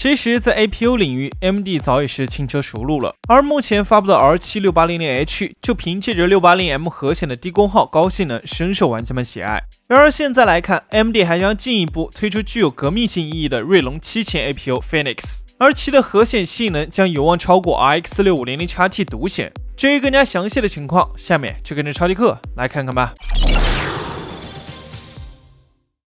其实，在 APU 领域，AMD 早已是轻车熟路了。而目前发布的 R7 6800H 就凭借着 680M 核显的低功耗、高性能，深受玩家们喜爱。然而现在来看，AMD 还将进一步推出具有革命性意义的锐龙7000 APU Phoenix，而其的核显性能将有望超过 RX 6500 XT 独显。至于更加详细的情况，下面就跟着超级课来看看吧。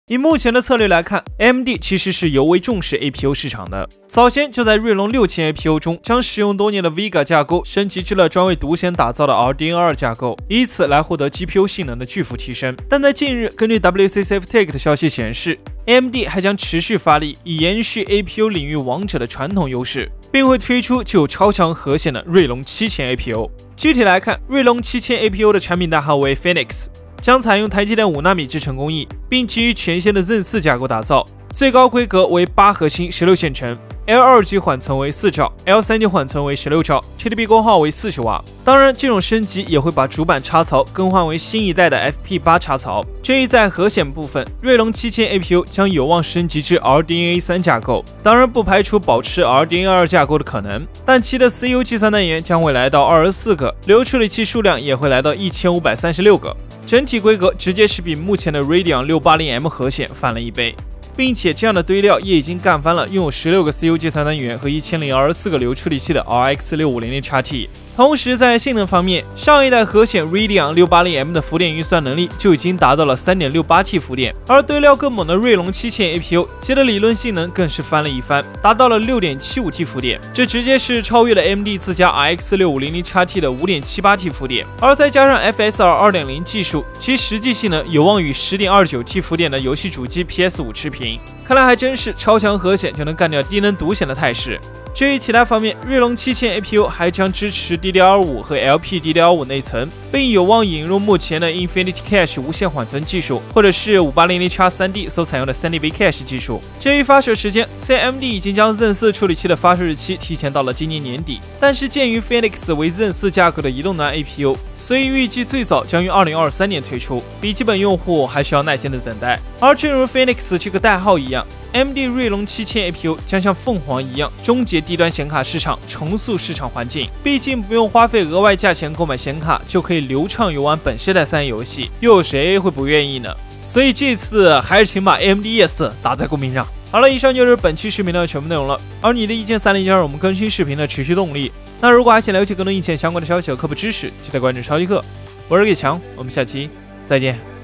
以目前的策略来看，AMD 其实是尤为重视 APU 市场的。早先就在锐龙六千 APU 中，将使用多年的 Vega 架构升级至了专为独显打造的 RDNA 架构，以此来获得 GPU 性能的巨幅提升。但在近日，根据 WC SafeTech 的消息显示，AMD 还将持续发力，以延续 APU 领域王者的传统优势，并会推出具有超强核显的锐龙七千 APU。具体来看，锐龙七千 APU 的产品代号为 Phoenix。将采用台积电五纳米制程工艺，并基于全新的 Zen 四架构打造，最高规格为八核心、十六线程，L 二级缓存为四兆，L 三级缓存为十六兆，TDP 功耗为四十瓦。当然，这种升级也会把主板插槽更换为新一代的 FP 八插槽。至于在核显部分，锐龙七千 APU 将有望升级至 RDNA 三架构，当然不排除保持 RDNA 二架构的可能，但其的 CU 计算单元将会来到二十四个，流处理器数量也会来到一千五百三十六个。整体规格直接是比目前的 Radeon 680M 核显翻了一倍，并且这样的堆料也已经干翻了拥有十六个 CPU 计算单元和一千零二十四个流处理器的 RX 6500 XT。同时，在性能方面，上一代核显 Radeon 680M 的浮点运算能力就已经达到了 3.68T 浮点，而堆料更猛的锐龙7000 APU，其的理论性能更是翻了一番，达到了 6.75T 浮点，这直接是超越了 AMD 自家 RX 6500 XT 的 5.78T 浮点，而再加上 FSR 2.0技术，其实际性能有望与 10.29T 浮点的游戏主机 PS5 持平。看来还真是超强核显就能干掉低能独显的态势。至于其他方面，锐龙七千 APU 还将支持 DDR5 和 LPDDR5 内存，并有望引入目前的 Infinity Cache 无线缓存技术，或者是五八零零 x 三 D 所采用的 3D V Cache 技术。至于发射时间，CMD 已经将 Zen 四处理器的发射日期提前到了今年年底，但是鉴于 Phoenix 为 Zen 四架构的移动端 APU，所以预计最早将于二零二三年推出，笔记本用户还需要耐心的等待。而正如 Phoenix 这个代号一样。AMD 锐龙七千 APU 将像凤凰一样终结低端显卡市场，重塑市场环境。毕竟不用花费额外价钱购买显卡，就可以流畅游玩本世代三 A 游戏，又有谁会不愿意呢？所以这次还是请把 AMD ES 打在公屏上。好了，以上就是本期视频的全部内容了。而你的意见三连将是我们更新视频的持续动力。那如果还想了解更多硬件相关的消息和科普知识，记得关注超级课。我是李强，我们下期再见。